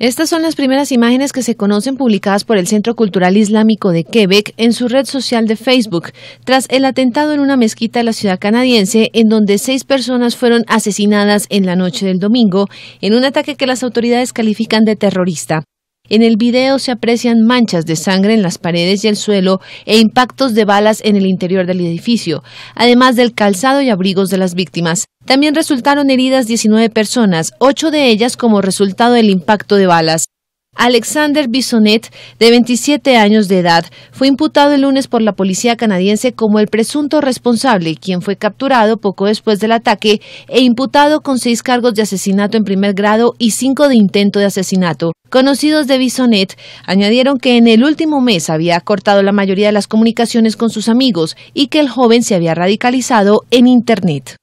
Estas son las primeras imágenes que se conocen publicadas por el Centro Cultural Islámico de Quebec en su red social de Facebook, tras el atentado en una mezquita de la ciudad canadiense, en donde seis personas fueron asesinadas en la noche del domingo, en un ataque que las autoridades califican de terrorista. En el video se aprecian manchas de sangre en las paredes y el suelo e impactos de balas en el interior del edificio, además del calzado y abrigos de las víctimas. También resultaron heridas 19 personas, ocho de ellas como resultado del impacto de balas. Alexander Bisonet, de 27 años de edad, fue imputado el lunes por la policía canadiense como el presunto responsable, quien fue capturado poco después del ataque e imputado con seis cargos de asesinato en primer grado y cinco de intento de asesinato. Conocidos de Bisonet añadieron que en el último mes había cortado la mayoría de las comunicaciones con sus amigos y que el joven se había radicalizado en Internet.